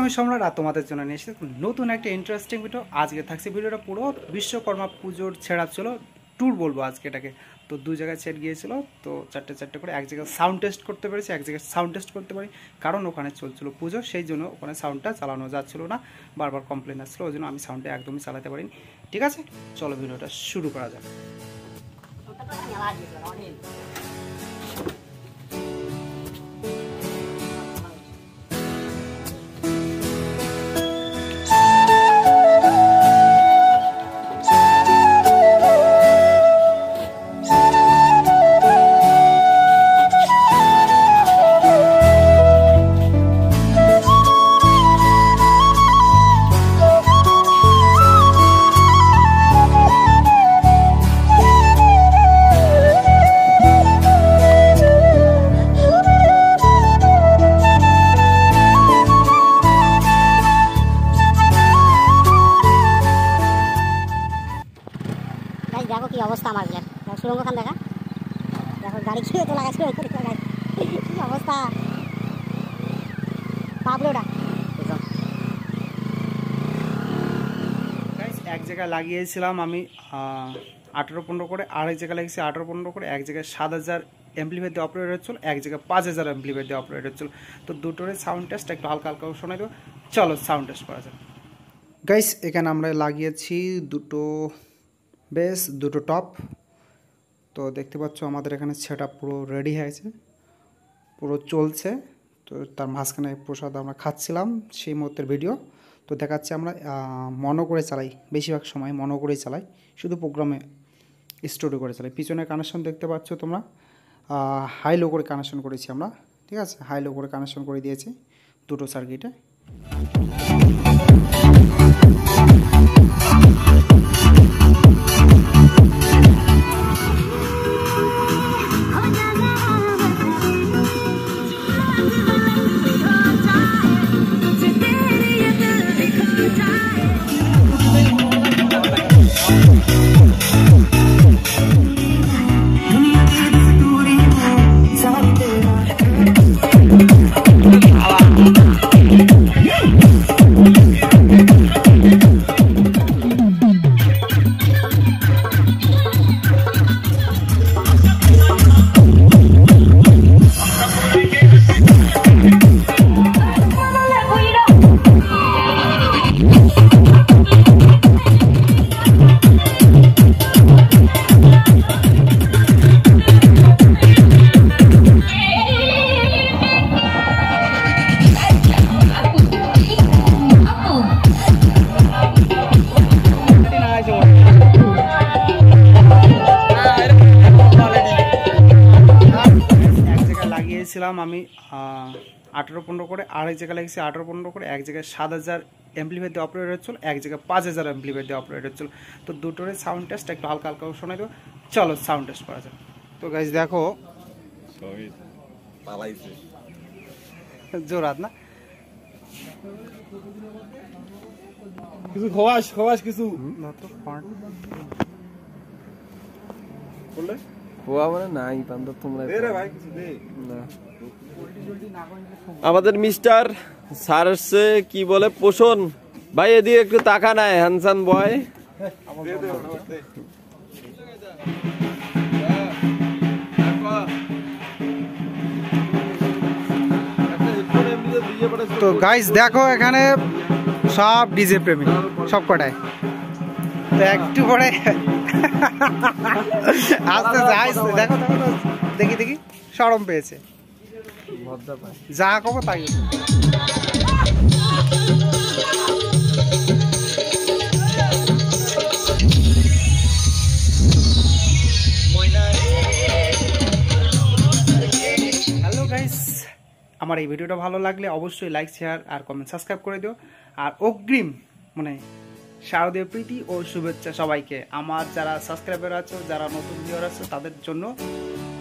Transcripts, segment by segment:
আমি সম্রাট আর তোমাদের জন্য নিয়ে এসেছি নতুন একটা ইন্টারেস্টিং ভিডিও আজকে থাকছে ভিডিওটা পুরো বিশ্বকর্মা পুজোর ছেঁড়া ছিল। ট্যুর বলব আজকে এটাকে। তো দু জায়গায় সেট গিয়েছিল, তো চারটে চারটে করে এক জায়গায় সাউন্ড টেস্ট করতে পেরেছি, এক জায়গায় সাউন্ড টেস্ট করতে পারি। কারণ ওখানে চলছিল পুজো, সেই জন্য ওখানে সাউন্ডটা চালানো যাচ্ছিল না। বারবার কমপ্লেন আসছিল, ওই জন্য আমি সাউন্ডটা একদমই চালাতে পারিনি। ঠিক আছে? চলো ভিডিওটা শুরু করা যাক। খান দেখা। দেখো গাড়ি তো কি অবস্থা? পাবলোটা এক জায়গায় লাগিয়েছিলাম আমি আঠেরো পনেরো করে আর এক জায়গায় লাগিয়েছি আঠেরো পনেরো করে এক জায়গায় সাত হাজার এমপ্লিফায়ার দিয়ে অপারেট হচ্ছিল এক জায়গায় পাঁচ হাজার এমপ্লিফায়ার দিয়ে অপারেট হচ্ছিল। তো দুটোরে সাউন্ড টেস্ট একটু হালকা হালকা শোনাই দেবো। চলো সাউন্ড টেস্ট করা যাক। গাইস এখানে আমরা লাগিয়েছি দুটো বেস দুটো টপ তো দেখতে পাচ্ছ আমাদের এখানে সেট পুরো রেডি হয়েছে, পুরো চলছে। তো তার মাঝখানে প্রসাদ আমরা খাচ্ছিলাম সেই মুহূর্তের ভিডিও তো দেখাচ্ছে আমরা মনো করে চালাই, বেশিরভাগ সময় মনো করেই চালাই, শুধু প্রোগ্রামে স্টুডিও করে চালাই। পিছনে কানেকশন দেখতে পাচ্ছ তোমরা হাই লো করে কানেকশন করেছি আমরা, ঠিক আছে? হাই লো করে কানেকশন করে দিয়েছি দুটো সার্কিটে লাগিয়েছিলাম আমি আঠেরো পনেরো করে আর এক জায়গায় লাগিয়েছি আঠেরো পনেরো করে এক জায়গায় সাত হাজার এমপ্লিফায়ার দিয়ে অপারেট হচ্ছিল এক জায়গায় পাঁচ হাজার এমপ্লিফায়ার দিয়ে অপারেট হচ্ছিল। তো দুটোরে সাউন্ড টেস্ট একটু হালকা হালকা শোনাই দেবো। চলো সাউন্ড টেস্ট করা যাক। তো গাইজ দেখো। জোরাত না? কিছু খোয়াস খোয়াস কিছু। বললে? খোয়া নাই বান্দর তোমরা দে রে ভাই কিছু দে। না। আমাদের মিস্টার স্যার এসছে কি বলে পোষণ ভাই এদিকে একটু তাকা নাই হ্যানসান বয়। তো গাইস দেখো এখানে সব ডিজে প্রেমী সব কটায় তো একটু পরে আস্তে আস্তে দেখো দেখো দেখি সরম পেয়েছে। যা কবো তাই। হ্যালো গাইস আমার এই ভিডিওটা ভালো লাগলে অবশ্যই লাইক শেয়ার আর কমেন্ট সাবস্ক্রাইব করে দিও। আর অগ্রিম মানে শারদীয় প্রীতি ও শুভেচ্ছা সবাইকে। আমার যারা সাবস্ক্রাইবার আছে, যারা নতুন ভিউয়ার আছে, তাদের জন্য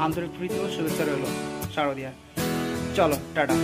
আন্তরিক প্রীতি ও শুভেচ্ছা রইল শারদিয়া চলো, টাটা।